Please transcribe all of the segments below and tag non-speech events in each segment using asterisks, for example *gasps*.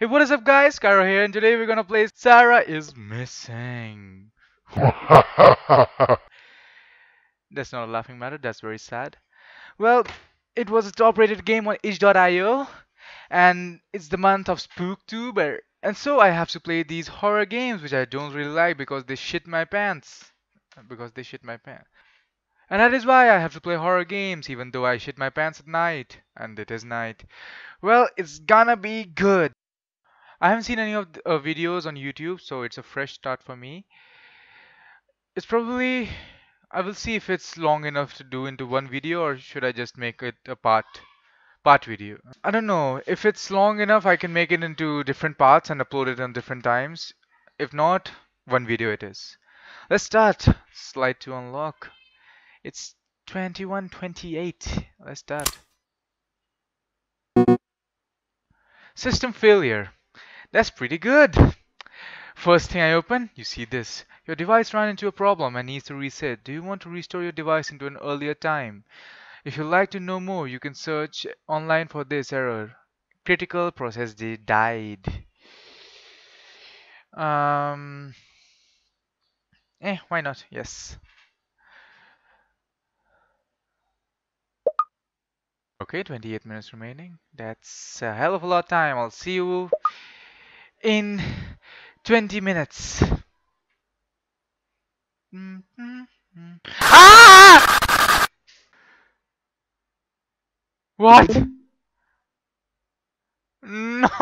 Hey, what is up guys? Kiro here and today we're gonna play Sara is Missing. *laughs* That's not a laughing matter, that's very sad. Well, it was a top rated game on itch.io and it's the month of Spooktober. And so I have to play these horror games which I don't really like because they shit my pants. Because they shit my pants. And that is why I have to play horror games even though I shit my pants at night. And it is night. Well, it's gonna be good. I haven't seen any of the uh, videos on YouTube, so it's a fresh start for me. It's probably I will see if it's long enough to do into one video or should I just make it a part part video. I don't know. If it's long enough, I can make it into different parts and upload it on different times. If not, one video it is. Let's start. Slide to unlock. It's 2128. Let's start. System failure. That's pretty good. First thing I open, you see this. Your device ran into a problem and needs to reset. Do you want to restore your device into an earlier time? If you'd like to know more, you can search online for this error. Critical process died. Um, eh, why not? Yes. Okay, 28 minutes remaining. That's a hell of a lot of time. I'll see you in 20 minutes. Ah! What? No! *laughs*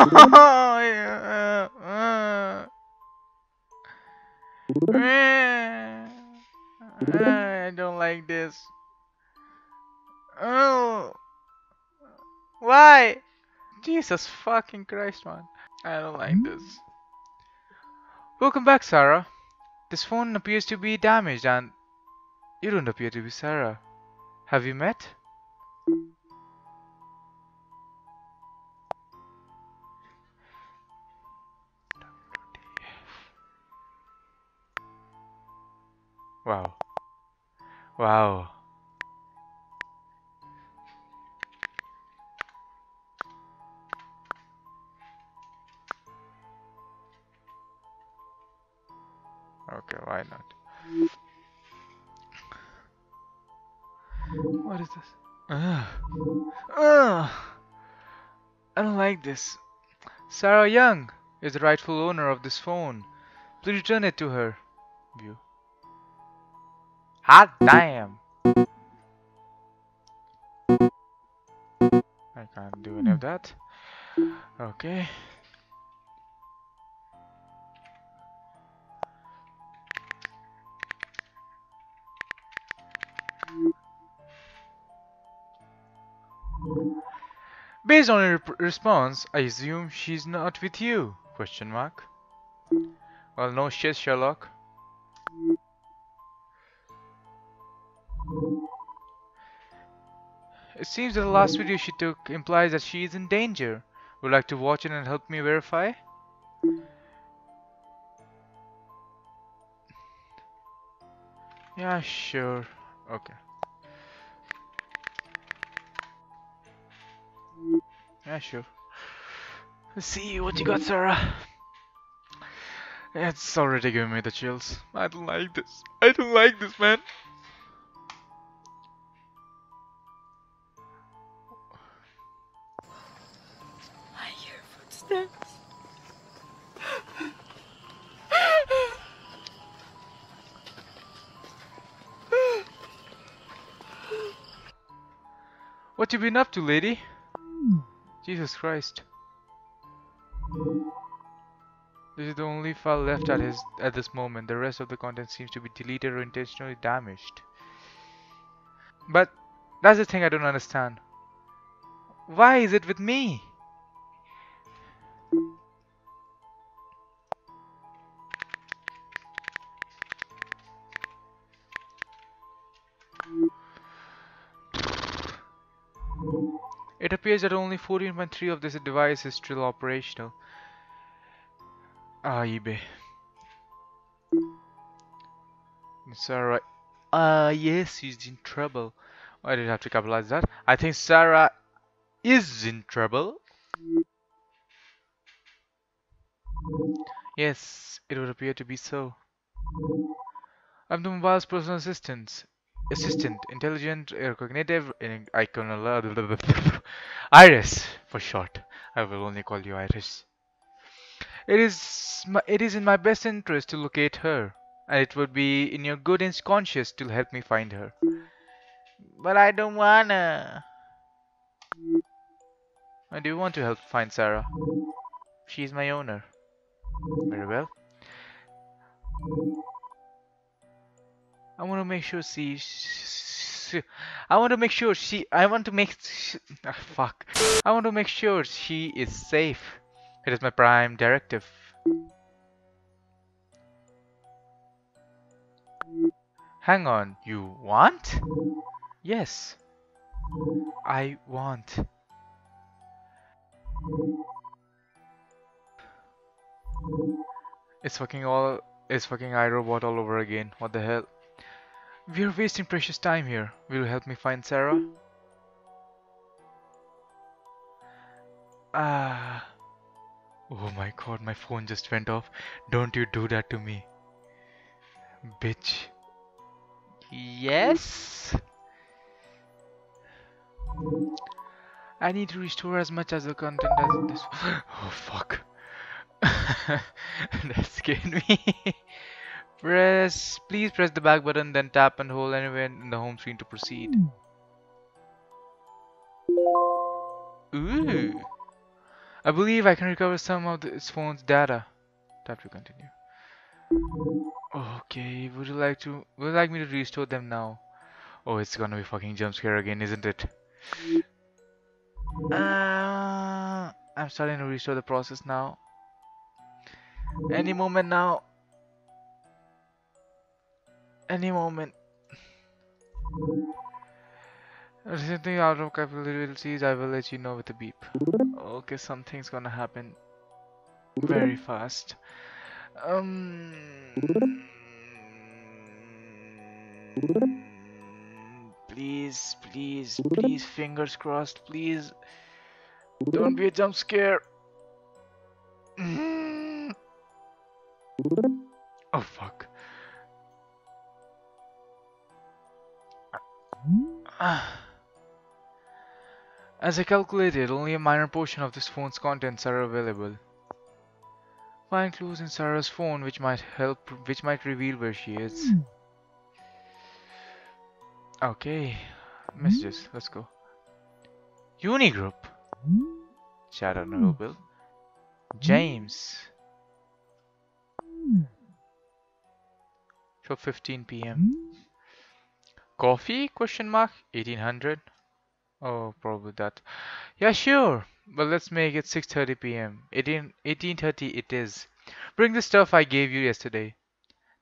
I don't like this. Oh! Why? Jesus fucking Christ, man. I don't like hmm. this. Welcome back, Sara. This phone appears to be damaged and you don't appear to be Sara. Have you met? Wow. Wow. Okay, why not? What is this? Ugh. Ugh. I don't like this. Sara Young is the rightful owner of this phone. Please return it to her. View. Hot damn! I can't do any of that. Okay. Based on your response, I assume she's not with you? Question mark. Well, no shit, Sherlock. It seems that the last video she took implies that she is in danger. Would like to watch it and help me verify? Yeah, sure. Okay. Yeah, sure. Let's see what you got, Sara. It's already giving me the chills. I don't like this. I don't like this, man. I hear footsteps. What you been up to, lady? Jesus Christ. This is the only file left at his at this moment. The rest of the content seems to be deleted or intentionally damaged. But that's the thing I don't understand. Why is it with me? Appears that only 14.3 of this device is still operational. Ah, eBay. Alright. Ah, uh, yes, he's in trouble. I didn't have to capitalize that. I think Sara is in trouble. Yes, it would appear to be so. I'm the mobile's personal assistant. Assistant, intelligent, cognitive, iconal. *laughs* Iris, for short. I will only call you Iris. It is my, it is in my best interest to locate her, and it would be in your good and conscience to help me find her. But I don't wanna. I do want to help find Sara. She is my owner. Very well. I want to make sure she. I want to make sure she. I want to make. *laughs* Ah, fuck. I want to make sure she is safe. It is my prime directive. Hang on, you want? Yes. I want. It's fucking all. It's fucking iRobot all over again. What the hell? We're wasting precious time here. Will you help me find Sara? Ah. Oh my god, my phone just went off. Don't you do that to me. Bitch. Yes? I need to restore as much as the content as this. *gasps* Oh fuck. *laughs* that scared me. *laughs* press, please press the back button, then tap and hold anywhere in the home screen to proceed. Ooh. I believe I can recover some of this phone's data. Tap to continue. Okay, would you like to would you like me to restore them now? Oh, it's gonna be fucking jump scare again, isn't it? Uh, I'm starting to restore the process now. Any moment now. Any moment. Something out of capabilities, I will let you know with a beep. Okay, something's gonna happen very fast. Um. Please, please, please, fingers crossed, please. Don't be a jump scare. oh fuck. Ah. As I calculated, only a minor portion of this phone's contents are available. Find clues in Sara's phone which might help which might reveal where she is. Okay. Messages, let's go. Unigroup. Out Noble. James. 15 p.m. Coffee? Question mark. 1800. Oh, probably that. Yeah, sure. But let's make it 6:30 p.m. 18 18:30 it is. Bring the stuff I gave you yesterday.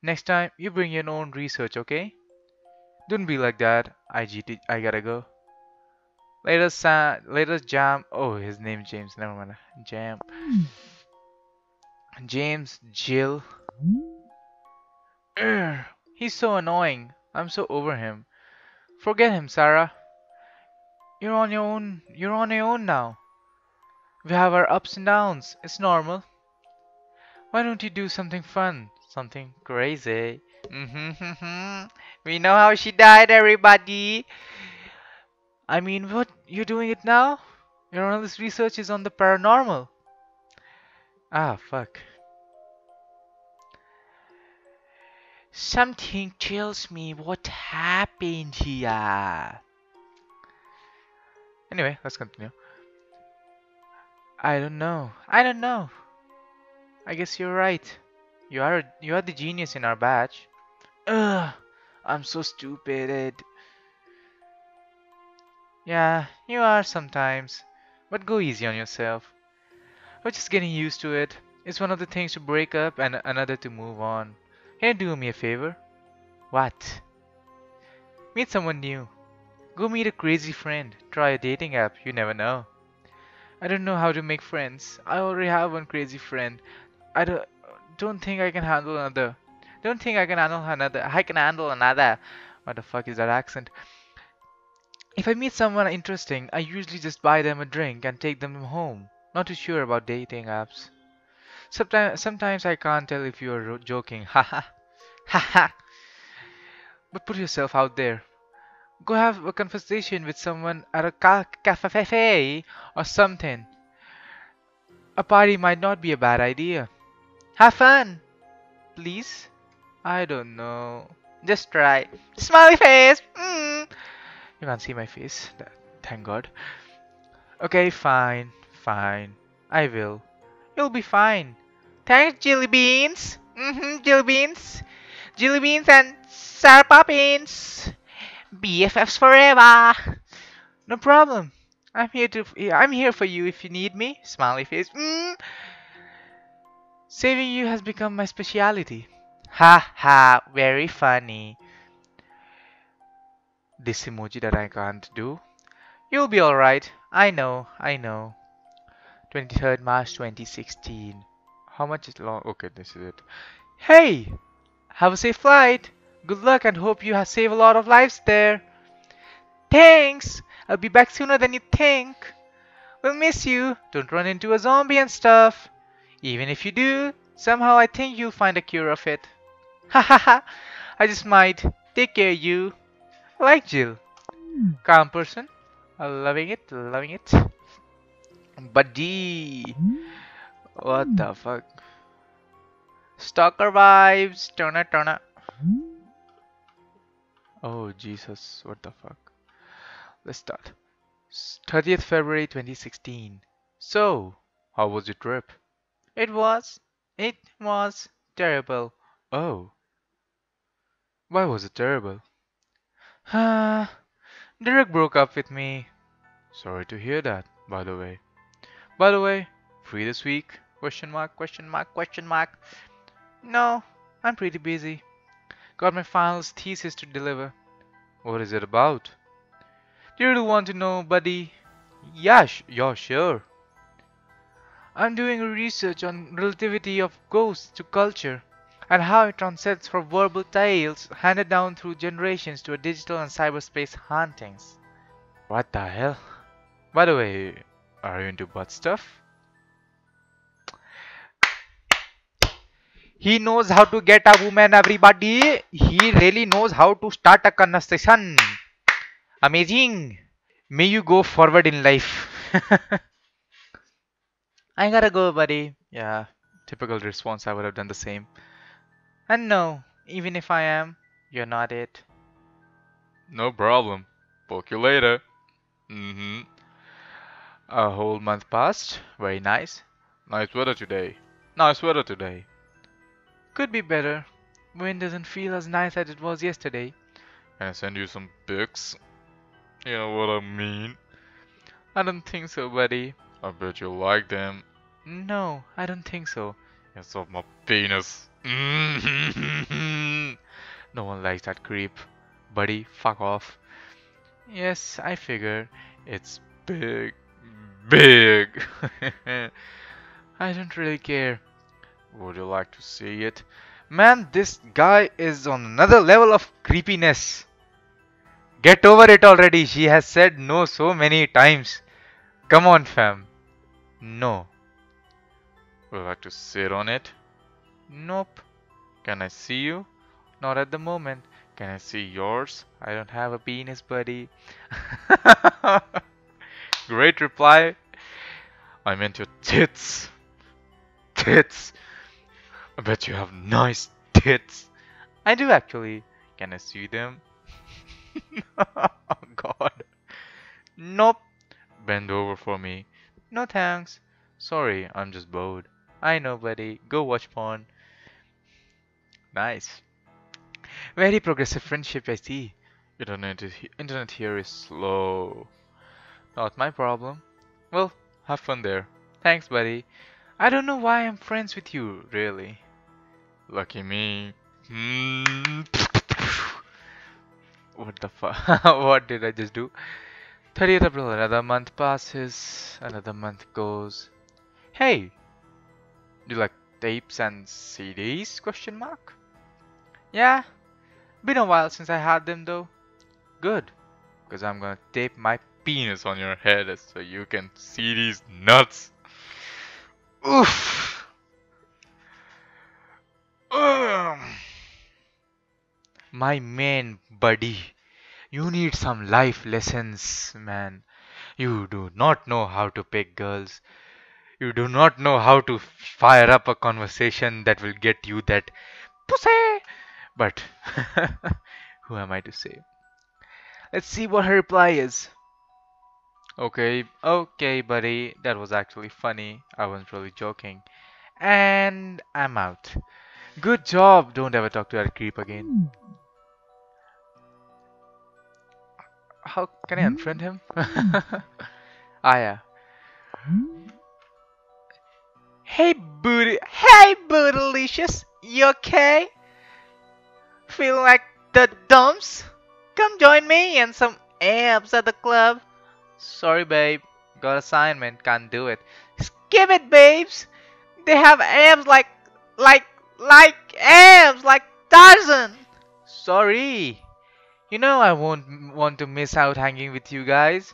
Next time you bring your own research, okay? Don't be like that. I GT. I gotta go. Later, Sa later, Jam. Oh, his name James. Never mind. Jam. James, Jill. Hmm? Urgh, he's so annoying. I'm so over him. Forget him, Sara. You're on your own. You're on your own now. We have our ups and downs. It's normal. Why don't you do something fun? Something crazy? Mm-hmm. *laughs* we know how she died, everybody. I mean, what? You're doing it now? Your this research is on the paranormal. Ah, fuck. Something tells me what happened here. Anyway, let's continue. I don't know. I don't know. I guess you're right. You are you are the genius in our batch. Ugh, I'm so stupid. Yeah, you are sometimes. But go easy on yourself. We're just getting used to it. It's one of the things to break up and another to move on. Can you do me a favor? What? Meet someone new. Go meet a crazy friend. Try a dating app. You never know. I don't know how to make friends. I already have one crazy friend. I don't don't think I can handle another. Don't think I can handle another. I can handle another. What the fuck is that accent? If I meet someone interesting, I usually just buy them a drink and take them home. Not too sure about dating apps. Sometimes, sometimes I can't tell if you're joking. Haha. Haha. But put yourself out there. Go have a conversation with someone at a ca- cafe or something. A party might not be a bad idea. Have fun, please. I don't know. Just try. Smiley face. Mm. You can't see my face. Thank God. Okay, fine, fine. I will. You'll be fine. Thanks, Jelly Beans. Mm-hmm, Jelly Beans. Jelly Beans and Sour Poppins. BFFs forever. No problem. I'm here to. I'm here for you if you need me. Smiley face. Mm. Saving you has become my speciality. Ha ha, very funny. This emoji that I can't do. You'll be alright. I know, I know. 23rd March 2016. How much is long? Okay, this is it. Hey! Have a safe flight. Good luck and hope you have save a lot of lives there. Thanks! I'll be back sooner than you think. We'll miss you. Don't run into a zombie and stuff. Even if you do, somehow I think you'll find a cure of it. *laughs* Ha ha ha! I just might. Take care, you. Like Jill. Calm person. Loving it, loving it. Buddy. What the fuck? Stalker vibes. Turner, turner. Oh, Jesus. What the fuck? Let's start. 30th February 2016. So, how was your trip? It was. It was terrible. Oh. Why was it terrible? Ah, *sighs* Derek broke up with me. Sorry to hear that, by the way. By the way, free this week? Question mark, question mark, question mark. No, I'm pretty busy. Got my finals thesis to deliver. What is it about? Do you really want to know, buddy? Yeah, yeah, sure. I'm doing research on relativity of ghosts to culture and how it transcends from verbal tales handed down through generations to a digital and cyberspace hauntings. What the hell? By the way, are you into butt stuff? He knows how to get a woman, everybody. He really knows how to start a conversation. Amazing. May you go forward in life. *laughs* I gotta go, buddy. Yeah, typical response. I would have done the same. And no, even if I am, you're not it. No problem. Poke you later. Mm-hmm. A whole month passed. Very nice. Nice weather today. Nice weather today. Could be better. Wind doesn't feel as nice as it was yesterday. Can I send you some pics? You know what I mean? I don't think so, buddy. I bet you like them. No, I don't think so. It's of my penis. *laughs* no one likes that creep. Buddy, fuck off. Yes, I figure. It's big. Big. *laughs* I don't really care. Would you like to see it? Man, this guy is on another level of creepiness. Get over it already. She has said no so many times. Come on, fam. No. Would you like to sit on it? Nope. Can I see you? Not at the moment. Can I see yours? I don't have a penis, buddy. *laughs* Great reply. I meant your tits. Tits. I bet you have nice tits. I do actually. Can I see them? oh *laughs* god. Nope. Bend over for me. No thanks. Sorry, I'm just bored. I know, buddy. Go watch porn. Nice. Very progressive friendship, I see. Internet, internet here is slow. Not my problem. Well, have fun there. Thanks, buddy. I don't know why I'm friends with you, really. Lucky me. Hmm. What the fuck? *laughs* what did I just do? 30th April, another month passes, another month goes. Hey, do you like tapes and CDs? Question mark. Yeah, been a while since I had them though. Good, because I'm gonna tape my penis on your head so you can see these nuts. Oof. Um, my main buddy. You need some life lessons, man. You do not know how to pick girls. You do not know how to fire up a conversation that will get you that pussy. But *laughs* who am I to say? Let's see what her reply is. Okay, okay, buddy. That was actually funny. I wasn't really joking. And I'm out. Good job. Don't ever talk to that creep again. How can I unfriend him? *laughs* ah, yeah. Hey, booty. Hey, bootylicious. You okay? Feeling like the dumps? Come join me and some abs at the club. Sorry, babe. Got assignment. Can't do it. Skip it, babes. They have abs like, like, like abs like Tarzan. Sorry. You know I won't want to miss out hanging with you guys.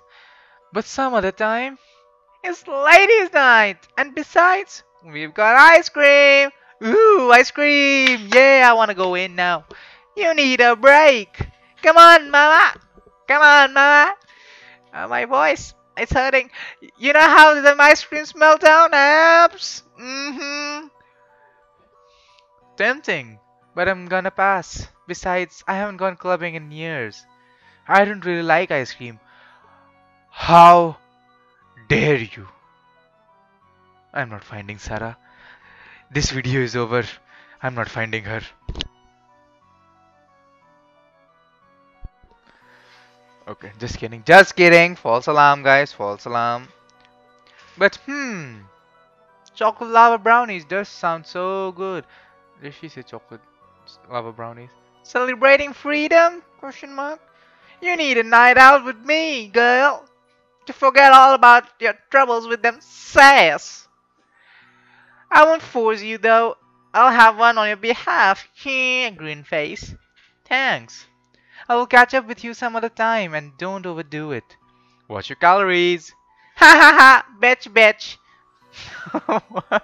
But some other time. It's ladies' night. And besides, we've got ice cream. Ooh, ice cream. Yeah, I want to go in now. You need a break. Come on, mama. Come on, mama. Uh, my voice, it's hurting. You know how the ice creams melt down, abs? Mm-hmm. Tempting, but I'm gonna pass. Besides, I haven't gone clubbing in years. I don't really like ice cream. How dare you? I'm not finding Sarah. This video is over. I'm not finding her. Okay, just kidding. Just kidding. False alarm, guys. False alarm. But hmm, chocolate lava brownies does sound so good. Did she say chocolate lava brownies? Celebrating freedom? Question mark. You need a night out with me, girl, to forget all about your troubles with them sass. I won't force you though. I'll have one on your behalf. Green face. Thanks. I will catch up with you some other time and don't overdo it. Watch your calories. Ha ha ha! Bitch, bitch. *laughs*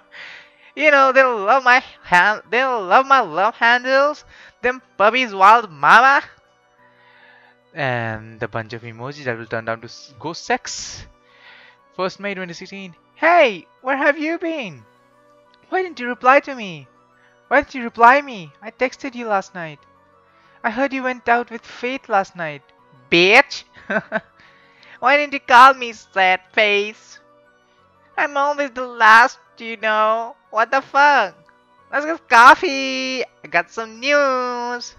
you know they'll love my hand. They'll love my love handles. Them puppies, wild mama. And the bunch of emojis that will turn down to ghost sex. First May 2016. Hey, where have you been? Why didn't you reply to me? Why didn't you reply me? I texted you last night. I heard you went out with Faith last night. Bitch! *laughs* Why didn't you call me, sad face? I'm always the last, you know. What the fuck? Let's get coffee. I got some news.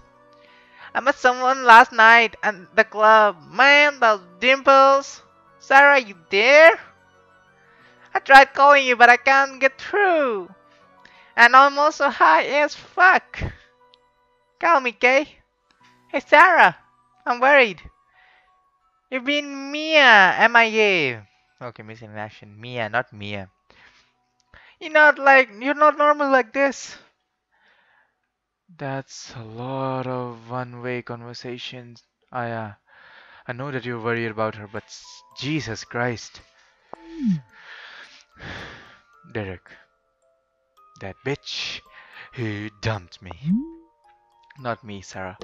I met someone last night at the club. Man, those dimples. Sara, you there? I tried calling you, but I can't get through. And I'm also high as fuck. Call me, Kay. Hey, Sara. I'm worried. You've been Mia, MIA. Okay, missing in action. Mia, not Mia. You're not like, you're not normal like this. That's a lot of one-way conversations. I, uh, I know that you're worried about her, but Jesus Christ. *sighs* Derek, that bitch who dumped me. Not me, Sara.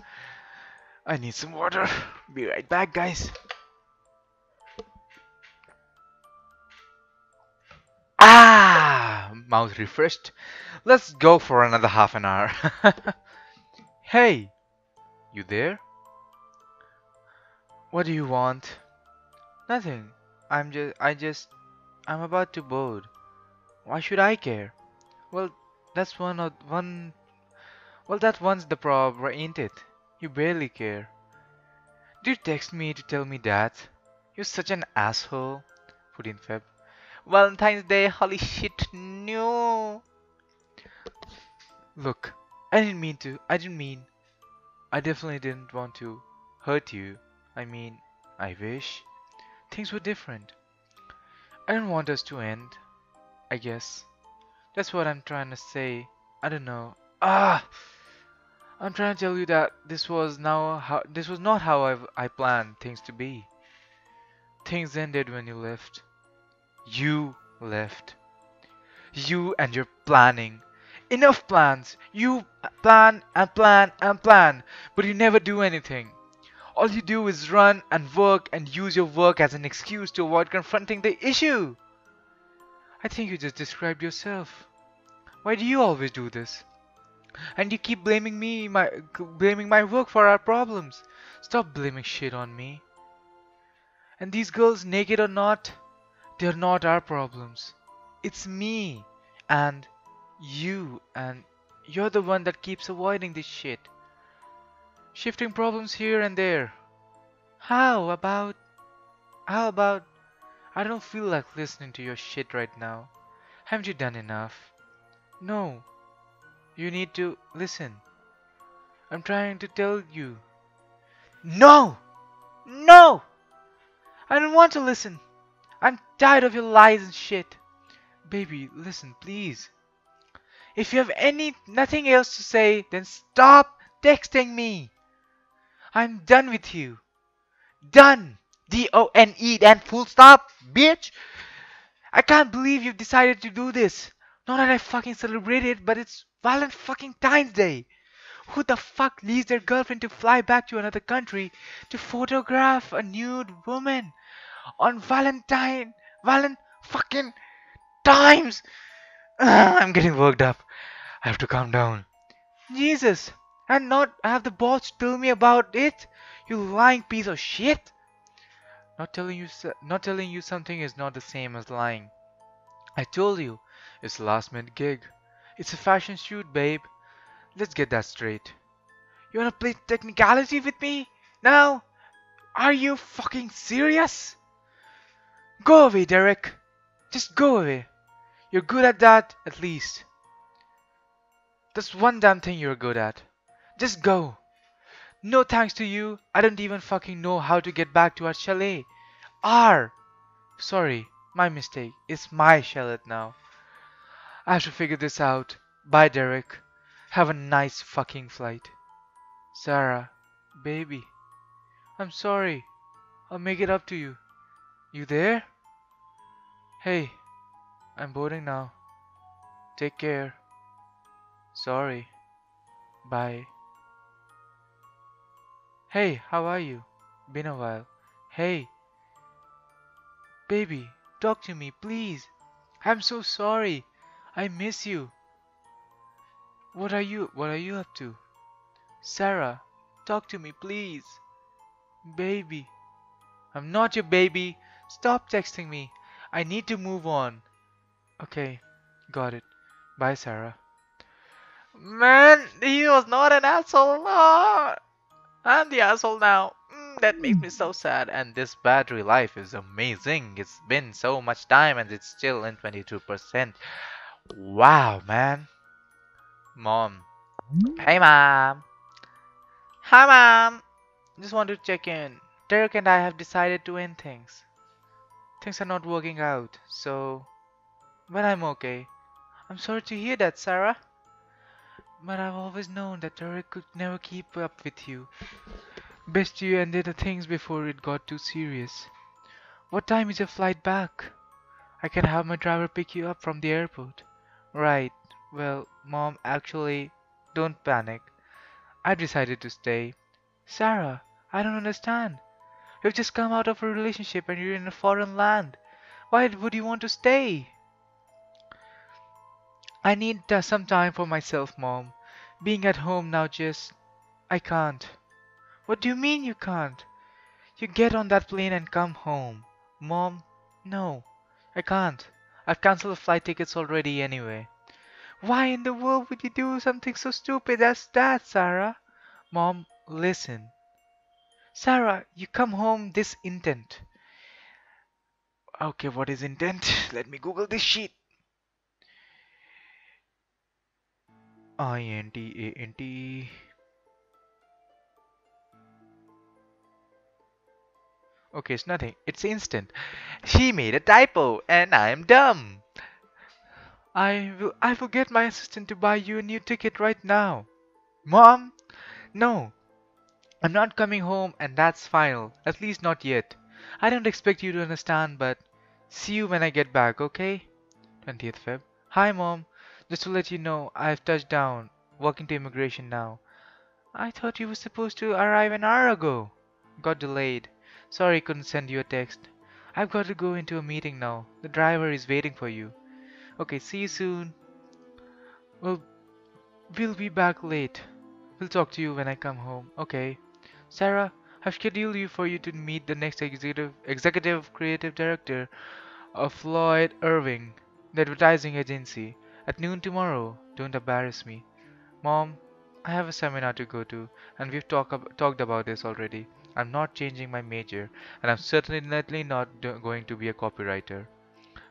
I need some water. Be right back, guys. Ah, mouth refreshed. Let's go for another half an hour. *laughs* hey, you there? What do you want? Nothing. I'm just, I just, I'm about to board. Why should I care? Well, that's one of one. Well, that one's the prob, ain't it? You barely care. Did you text me to tell me that? You're such an asshole. Put in Feb. Valentine's Day, holy shit, no. Look, I didn't mean to. I didn't mean. I definitely didn't want to hurt you. I mean, I wish things were different. I don't want us to end. I guess. That's what I'm trying to say. I don't know. Ah! I'm trying to tell you that this was now how this was not how I I planned things to be. Things ended when you left. You left. You and your planning. Enough plans. You uh, plan and plan and plan, but you never do anything. All you do is run and work and use your work as an excuse to avoid confronting the issue. I think you just described yourself. Why do you always do this? And you keep blaming me, my blaming my work for our problems. Stop blaming shit on me. And these girls, naked or not, they're not our problems. It's me and you and you're the one that keeps avoiding this shit. Shifting problems here and there. How about how about I don't feel like listening to your shit right now. Haven't you done enough? No. You need to listen. I'm trying to tell you. No! No! I don't want to listen. I'm tired of your lies and shit. Baby, listen, please. If you have any nothing else to say, then stop texting me. I'm done with you. Done. D O N E then full stop, bitch. I can't believe you've decided to do this. Not that I fucking celebrate it, but it's Valent fucking Times Day. Who the fuck leaves their girlfriend to fly back to another country to photograph a nude woman on Valentine? Valent fucking Times. Ah, I'm getting worked up. I have to calm down. Jesus, and not have the boss tell me about it, you lying piece of shit. Not telling you, not telling you something is not the same as lying. I told you, it's a last minute gig. It's a fashion shoot, babe. Let's get that straight. You wanna play technicality with me? Now? Are you fucking serious? Go away, Derek. Just go away. You're good at that, at least. That's one damn thing you're good at. Just go. No thanks to you, I don't even fucking know how to get back to our chalet. R. Sorry, my mistake. It's my chalet now. I have to figure this out. Bye, Derek. Have a nice fucking flight. Sara, baby. I'm sorry. I'll make it up to you. You there? Hey, I'm boarding now. Take care. Sorry. Bye. Hey, how are you? Been a while. Hey. Baby, talk to me, please. I'm so sorry. I miss you. What are you what are you up to? Sara, talk to me, please. Baby. I'm not your baby. Stop texting me. I need to move on. Okay, got it. Bye, Sara. Man, he was not an asshole. Ah, I'm the asshole now. Mm, that makes me so sad. And this battery life is amazing. It's been so much time and it's still in 22%. Wow, man. Mom. Hey, mom. Hi, mom. Just want to check in. Derek and I have decided to end things. Things are not working out, so. But I'm okay. I'm sorry to hear that, Sara. But I've always known that Derek could never keep up with you. Best you ended the things before it got too serious. What time is your flight back? I can have my driver pick you up from the airport. Right. Well, Mom, actually, don't panic. I've decided to stay. Sara, I don't understand. You've just come out of a relationship and you're in a foreign land. Why would you want to stay? I need uh, some time for myself, Mom. Being at home now just. I can't. What do you mean you can't? You get on that plane and come home. Mom, no, I can't. I've cancelled the flight tickets already anyway. Why in the world would you do something so stupid as that, Sara? Mom, listen. Sara, you come home this intent. Okay, what is intent? *laughs* Let me Google this shit. I N T A N T. Okay, it's nothing. It's instant. She made a typo and I'm dumb. I will I will get my assistant to buy you a new ticket right now. Mom? No. I'm not coming home and that's final. At least not yet. I don't expect you to understand, but see you when I get back, okay? 20th Feb. Hi mom. Just to let you know, I've touched down, working to immigration now. I thought you were supposed to arrive an hour ago. Got delayed. Sorry couldn't send you a text. I've got to go into a meeting now. The driver is waiting for you. Okay, see you soon. Well, we'll be back late. We'll talk to you when I come home. Okay. Sara, I've scheduled you for you to meet the next executive executive creative director of Floyd Irving, the advertising agency, at noon tomorrow. Don't embarrass me. Mom, I have a seminar to go to, and we've talk ab- talked about this already. I'm not changing my major, and I'm certainly not going to be a copywriter.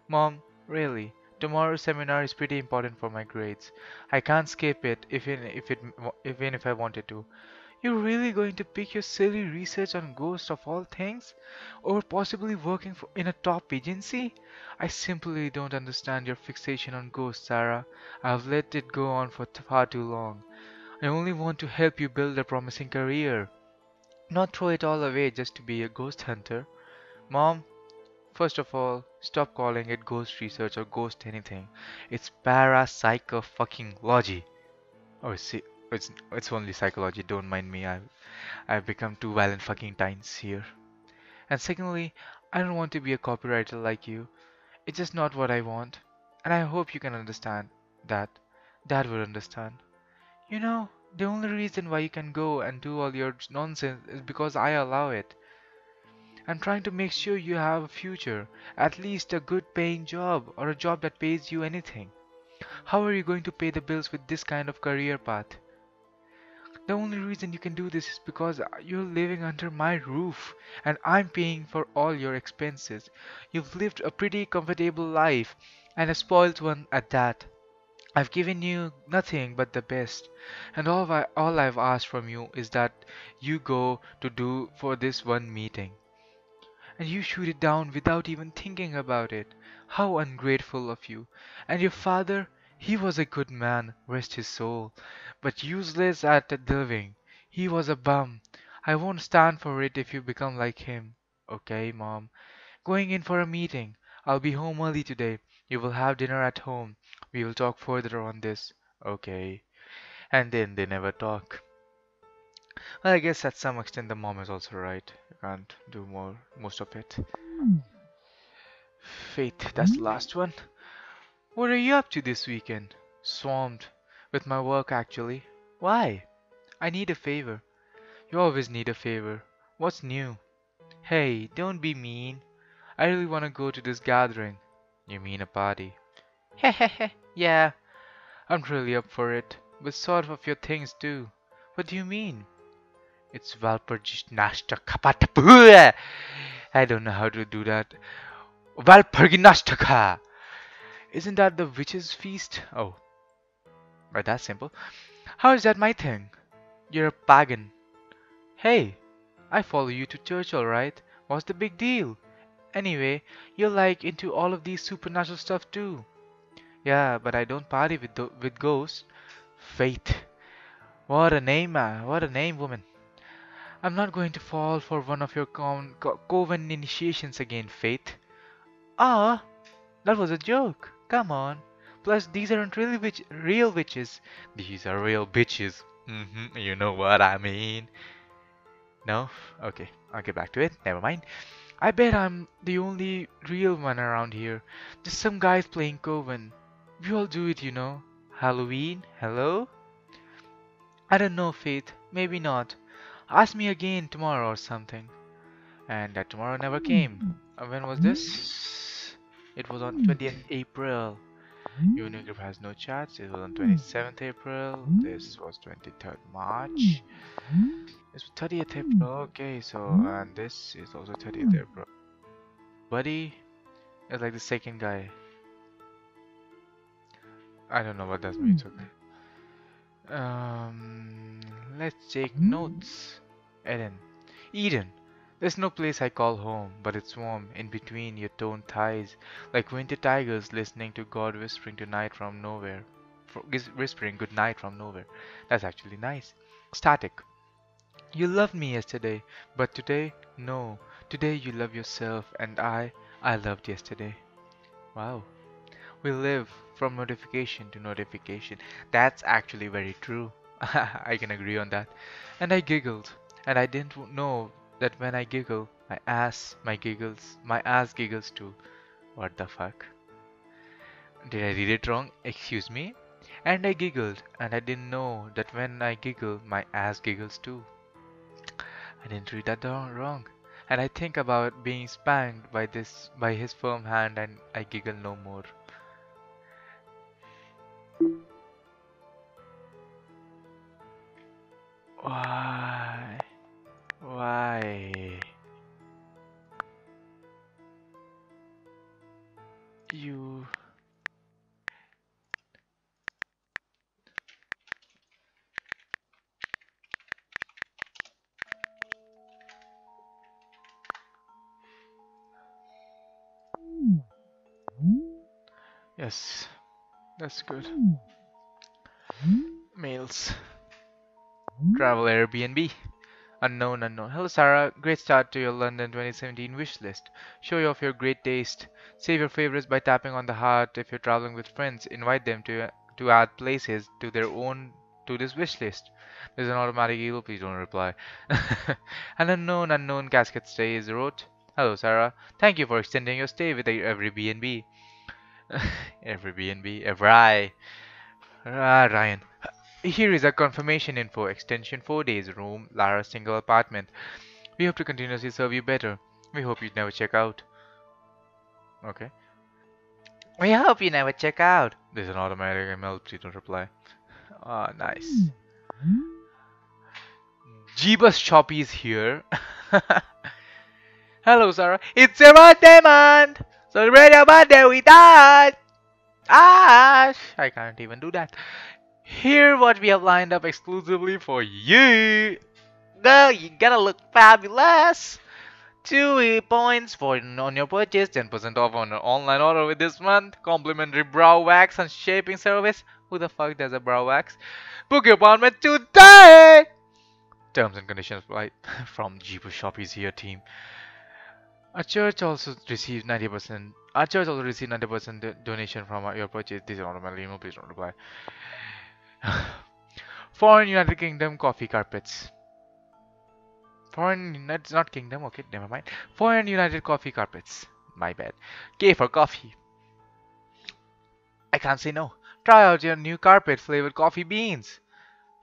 Mom, really, tomorrow's seminar is pretty important for my grades. I can't skip it even if it even if I wanted to. You're really going to pick your silly research on ghosts of all things? Or possibly working for, in a top agency? I simply don't understand your fixation on ghosts, Sara. I've let it go on for far too long. I only want to help you build a promising career, not throw it all away just to be a ghost hunter. Mom, first of all, stop calling it ghost research or ghost anything. It's parapsycho fucking logy. Oh, see, it's it's only psychology. Don't mind me. I've I've become too violent fucking times here. And secondly, I don't want to be a copywriter like you. It's just not what I want. And I hope you can understand that. Dad would understand. You know, the only reason why you can go and do all your nonsense is because I allow it. I'm trying to make sure you have a future, at least a good paying job or a job that pays you anything. How are you going to pay the bills with this kind of career path? The only reason you can do this is because you're living under my roof and I'm paying for all your expenses. You've lived a pretty comfortable life and a spoiled one at that. I've given you nothing but the best, and all, I, all I've asked from you is that you go to do for this one meeting. And you shoot it down without even thinking about it. How ungrateful of you. And your father, he was a good man, rest his soul, but useless at living. He was a bum. I won't stand for it if you become like him. Okay, Mom. Going in for a meeting. I'll be home early today. You will have dinner at home. We will talk further on this. Okay. And then they never talk. Well, I guess at some extent the mom is also right. You can't do more most of it. Faith, that's the last one. What are you up to this weekend? Swamped with my work actually. Why? I need a favor. You always need a favor. What's new? Hey, don't be mean. I really want to go to this gathering. You mean a party? Hehehe, *laughs* yeah, I'm really up for it. But sort of your things too. What do you mean? It's Valpargisnashtaka. *laughs* I don't know how to do that. Valparginashtaka! Isn't that the witches' feast? Oh, right, that's simple. How is that my thing? You're a pagan. Hey, I follow you to church alright. What's the big deal? Anyway, you're like into all of these supernatural stuff too. Yeah, but I don't party with with ghosts. Faith. What a name, uh, what a name, woman. I'm not going to fall for one of your con- co- coven initiations again, Faith. Ah, that was a joke. Come on. Plus, these aren't really witch- real witches. These are real bitches. hmm you know what I mean. No? Okay, I'll get back to it. Never mind. I bet I'm the only real one around here. Just some guys playing Coven. We all do it, you know. Halloween? Hello? I don't know, Faith. Maybe not. Ask me again tomorrow or something. And that tomorrow never came. Uh, When was this? It was on 20th April. Mm-hmm. Unigraph has no chats. It was on mm-hmm. 27th April. Mm-hmm. This was 23rd March. It's 30th April. Okay, so and this is also 30th April. Buddy is like the second guy. I don't know what that means. Okay. Um, let's take notes. Eden. Eden. There's no place I call home, but it's warm in between your toned thighs, like winter tigers listening to God whispering tonight from nowhere. Whispering good night from nowhere. That's actually nice. Static. You loved me yesterday, but today, no. Today you love yourself, and I, I loved yesterday. Wow. We live from notification to notification. That's actually very true. *laughs* I can agree on that. And I giggled, and I didn't know that when I giggle, my ass, my giggles, my ass giggles too. What the fuck? Did I read it wrong? Excuse me? And I giggled, and I didn't know that when I giggle, my ass giggles too. I didn't read that wrong. And I think about being spanked by this by his firm hand, and I giggle no more. Why? Why? You. Yes, that's good. Mails. Travel Airbnb. Unknown, unknown. Hello, Sara. Great start to your London 2017 wish list. Show off your great taste. Save your favorites by tapping on the heart. If you're traveling with friends, invite them to to add places to their own to this wish list. There's an automatic email. Please don't reply. *laughs* An unknown, unknown casket stay is wrote. Hello, Sara. Thank you for extending your stay with every B&B. *laughs* every B&B. Every. Ah, Ryan. Here is a confirmation info. Extension 4 days. Room. Lara single apartment. We hope to continuously serve you better. We hope you never check out. Okay. We hope you never check out. There's an automatic email. Please don't reply. Ah, nice. Jeebus Choppy is here. *laughs* Hello, Sara. It's your birthday month. Celebrate your birthday with us. Ah, I can't even do that. Here, what we have lined up exclusively for you. Girl, you gotta look fabulous. Two points for on your purchase, 10% off on your online order with this month. Complimentary brow wax and shaping service. Who the fuck does a brow wax? Book your appointment today. Terms and conditions apply *laughs* from Jeepers Shoppy's here team. Our church also received 90%. Our church also received 90% donation from our- your purchase. This is automatically. Please don't reply. *sighs* Foreign United Kingdom coffee carpets. Foreign, that's not kingdom. Okay, never mind. Foreign United coffee carpets. My bad. K for coffee. I can't say no. Try out your new carpet flavored coffee beans,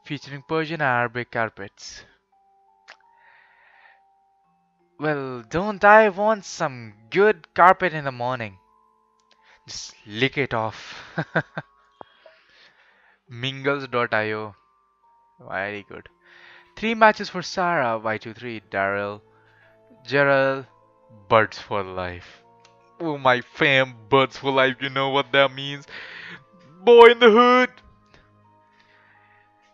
featuring Persian Arabic carpets. Well, don't I want some good carpet in the morning? Just lick it off. *laughs* Mingles.io. Very good. Three matches for Sara, Y23, Daryl, Gerald, Buds for Life. Oh, my fam, Buds for Life, you know what that means? Boy in the hood!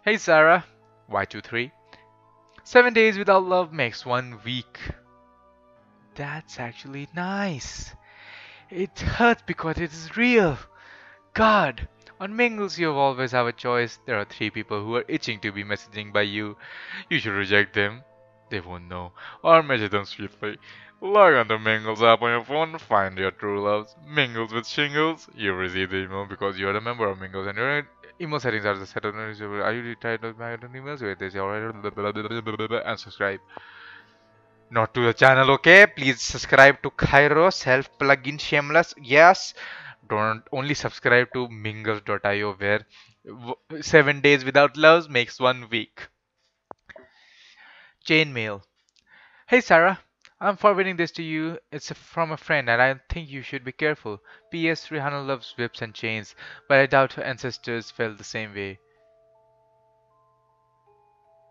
Hey Sara, Y23. Seven days without love makes one week. That's actually nice. It hurts because it is real. God, on Mingles you always have a choice. There are three people who are itching to be messaging by you. You should reject them. They won't know. Or message them swiftly. Log on the Mingles app on your phone, find your true loves. Mingles with shingles. You receive the email because you are a member of Mingles and your email settings are set on Are you retired of my emails? Wait, they say already and subscribe. Not to the channel, okay? Please subscribe to Kiro self plugin shameless. Yes. Don't only subscribe to mingles.io where seven days without loves makes one week. Chainmail. Hey Sara, I'm forwarding this to you. It's from a friend and I think you should be careful. P.S. Rihanna loves whips and chains, but I doubt her ancestors felt the same way.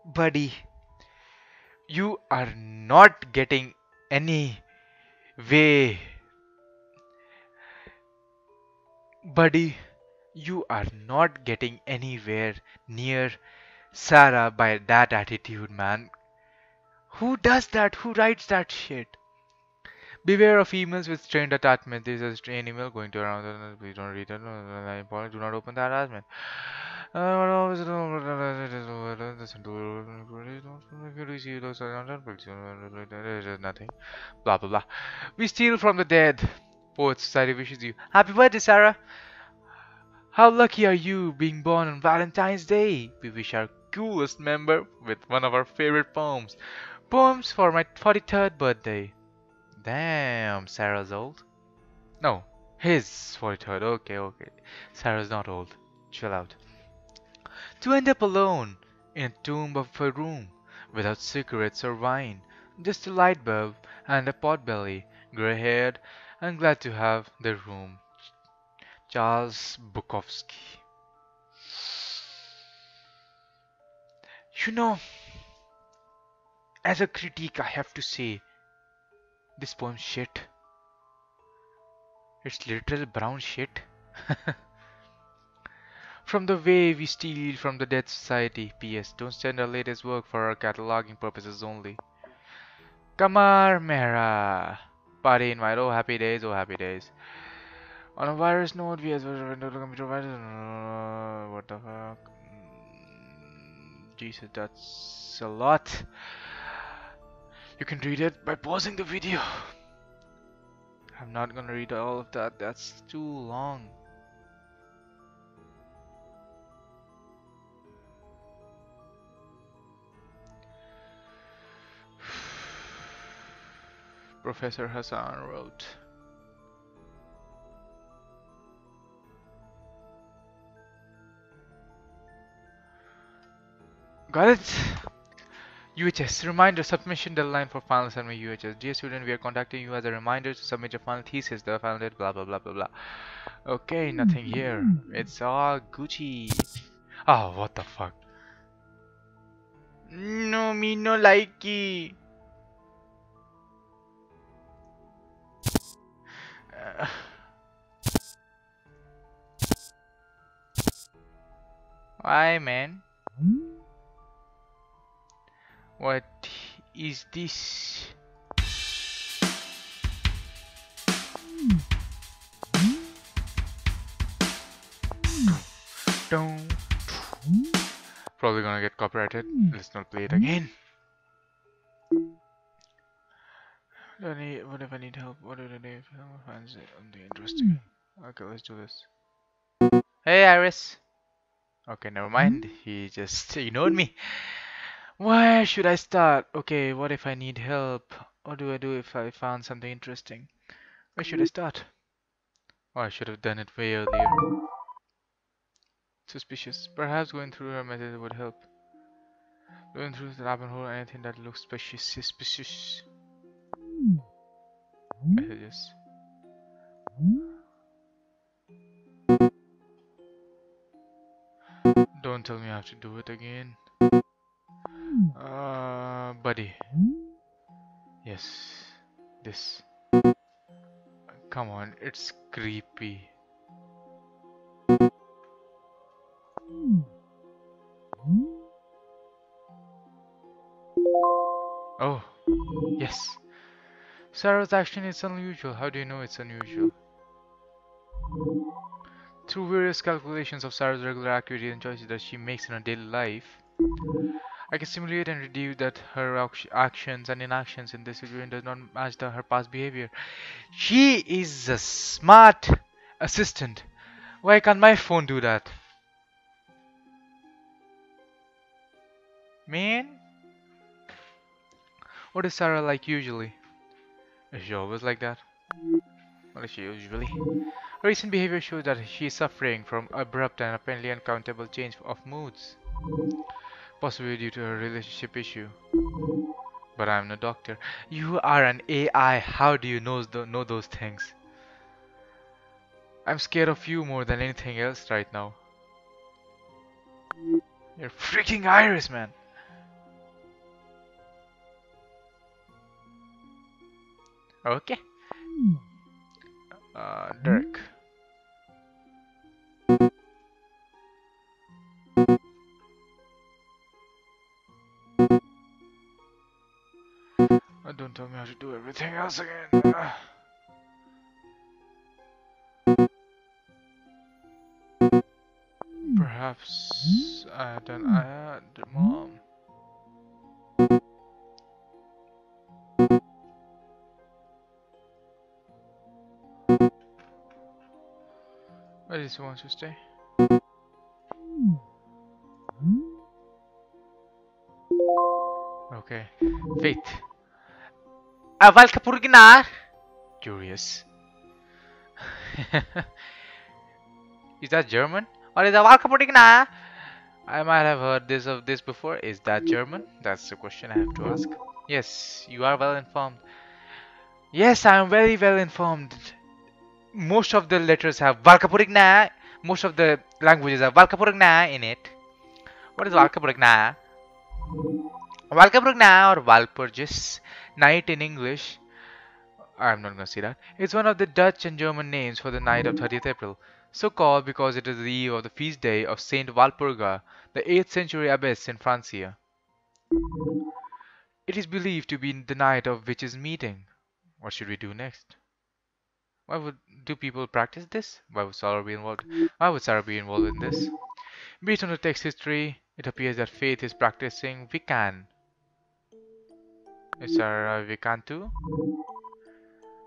Buddy, you are not getting any way. Buddy, you are not getting anywhere near Sara by that attitude, man. Who does that? Who writes that shit? Beware of emails with strained attachment. This is a strained email going to around. We don't read it. Do not open the attachment. Nothing. Blah blah blah. We steal from the dead. Poet Society wishes you happy birthday, Sara. How lucky are you being born on Valentine's Day? We wish our coolest member with one of our favorite poems. Poems for my 43rd birthday. Damn, Sara's old. No, his 43rd. Okay, okay. Sara's not old. Chill out. To end up alone in a tomb of a room without cigarettes or wine, just a light bulb and a pot belly, grey haired and glad to have the room. Charles Bukowski. You know, as a critique, I have to say this poem shit. It's literal brown shit. *laughs* from the way we steal from the Dead Society. P.S. Don't send our latest work for our cataloging purposes only. Kamar Mehra. Party invite. Oh, happy days. Oh, happy days. On a virus note, we as well computer virus. Uh, what the fuck? Mm, Jesus, that's a lot. You can read it by pausing the video. I'm not gonna read all of that, that's too long. Professor Hassan wrote. Got it? UHS reminder submission deadline for final assignment UHS. Dear student, we are contacting you as a reminder to submit your final thesis. The final date, blah blah blah blah blah. Okay, nothing here. It's all Gucci. Oh, what the fuck? No, me no likey. *sighs* Why, man? What is this? Probably gonna get copyrighted. Let's not play it again. I need, what if I need help? What do I do if someone finds it something interesting? Hmm. Okay, let's do this. Hey, Iris. Okay, never hmm? mind. He just *laughs* ignored me. Where should I start? Okay, what if I need help? What do I do if I found something interesting? Where should I hmm? start? Oh, I should have done it way earlier. Suspicious. Perhaps going through her method would help. Going through the rabbit hole, anything that looks suspicious. Suspicious. Messages. Don't tell me I have to do it again. Uh, buddy. Yes, this. Come on, it's creepy. Oh, yes. Sara's action is unusual. How do you know it's unusual? Through various calculations of Sara's regular activities and choices that she makes in her daily life, I can simulate and deduce that her actions and inactions in this situation does not match the, her past behavior. She is a smart assistant. Why can't my phone do that? Man? What is Sara like usually? Is she always like that? Is she usually? Her recent behavior shows that she is suffering from abrupt and apparently uncountable change of moods possibly due to a relationship issue. But I'm no doctor. You are an AI. How do you know, th know those things? I'm scared of you more than anything else right now. You're freaking Iris, man. Okay. Uh, Dirk. Uh, don't tell me how to do everything else again. Uh. Perhaps I had an I had mom. Does he want to stay? Okay. Faith. Ah, Valkapurgnar! Curious. *laughs* is that German? Or is that Valkapurgnar? I might have heard this of this before. Is that German? That's the question I have to ask. Yes, you are well informed. Yes, I am very well informed. Most of the letters have Valkapurigna. Most of the languages have Valkapurigna in it. What is Valkapurigna? Valkapurigna or Walpurgis, night in English. I'm not gonna say that. It's one of the Dutch and German names for the night of 30th April. So called because it is the eve of the feast day of Saint Walpurga, the 8th century abbess in Francia. It is believed to be the night of witches' meeting. What should we do next? Why would do people practice this? Why would Sara be involved? Hmm. Why would Sara be involved in this? Based on the text history, it appears that Faith is practicing Wiccan. Is Sara Wiccan too?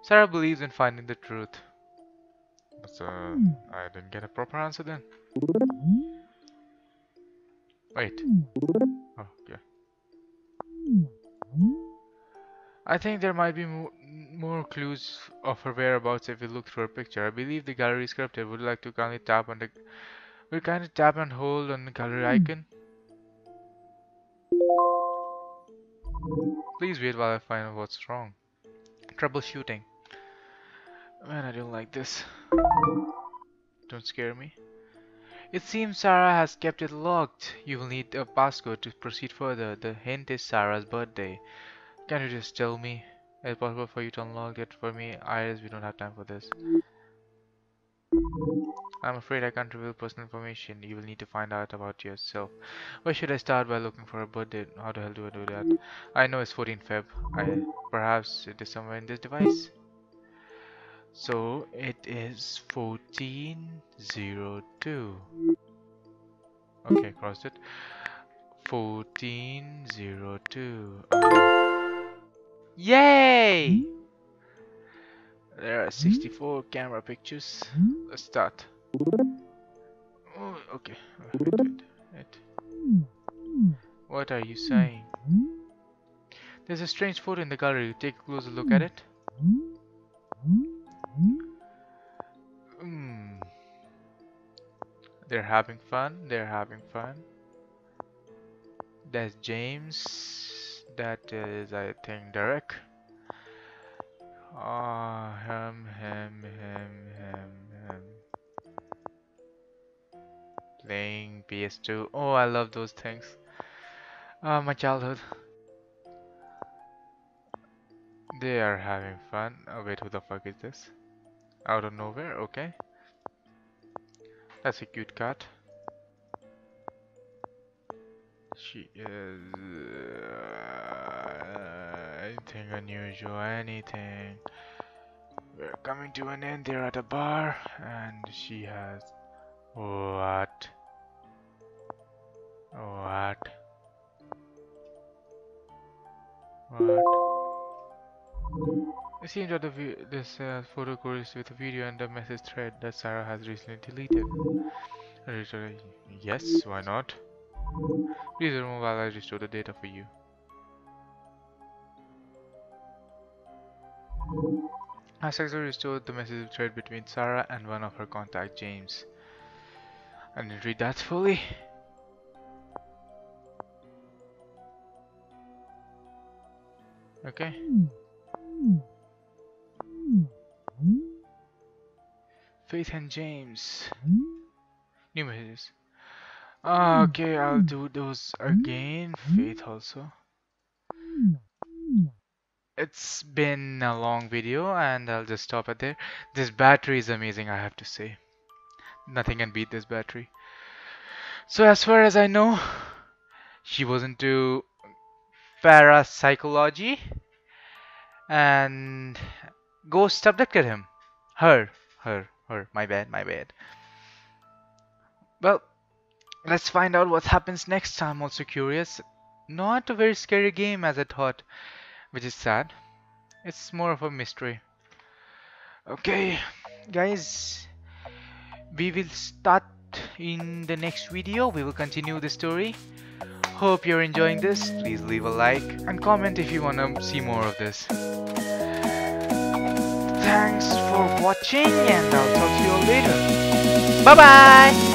Sara believes in finding the truth. So, uh, hmm. I didn't get a proper answer then. Wait. Hmm. Oh, yeah. I think there might be mo more clues of her whereabouts if we look through her picture. I believe the gallery is corrupted. Would like to kindly tap on the... Will kindly tap and hold on the gallery hmm. icon? Please wait while I find out what's wrong. Troubleshooting. Man, I don't like this. Don't scare me. It seems Sara has kept it locked. You will need a passcode to proceed further. The hint is Sara's birthday. Can you just tell me? Is it possible for you to unlock it for me? Iris, we don't have time for this. I'm afraid I can't reveal personal information. You will need to find out about yourself. Where should I start by looking for a birthday? How the hell do I do that? I know it's 14 Feb. I perhaps it is somewhere in this device. So it is 1402. Okay, crossed it. 1402. Yay! Hmm? There are hmm? 64 camera pictures. Hmm? Let's start. Oh, okay. Wait, wait, wait. What are you saying? There's a strange photo in the gallery. Take a closer look at it. Hmm. They're having fun. They're having fun. That's James. That is, I think, Derek. Ah, him, him, him, him, him. Playing PS2. Oh, I love those things. Ah, my childhood. They are having fun. Oh, wait, who the fuck is this? Out of nowhere, okay. That's a cute cat. She is... Uh, anything unusual, anything. We're coming to an end there at a bar, and she has... What? What? What? It seems that the this uh, photo correlates with a video and a message thread that Sara has recently deleted. Yes, why not? Please remove while I restore the data for you. I successfully restored the message thread between Sara and one of her contact, James. I didn't read that fully. Okay. Faith and James. New messages. Ah, mm. okay, I'll do those mm. again. Mm. Faith also. It's been a long video and I'll just stop it there. This battery is amazing, I have to say. Nothing can beat this battery. So as far as I know, she was into parapsychology and ghost abducted him. Her, her, her. My bad, my bad. Well, let's find out what happens next. I'm also curious. Not a very scary game as I thought, which is sad. It's more of a mystery. Okay, guys, we will start in the next video. We will continue the story. Hope you're enjoying this. Please leave a like and comment if you want to see more of this. Thanks for watching and I'll talk to you all later. Bye bye!